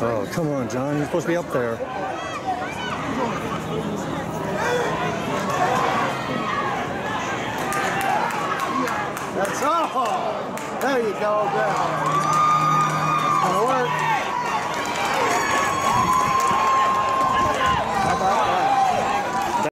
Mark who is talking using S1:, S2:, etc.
S1: Oh, come on, John. You're supposed to be up there.
S2: That's all. There you go, girl.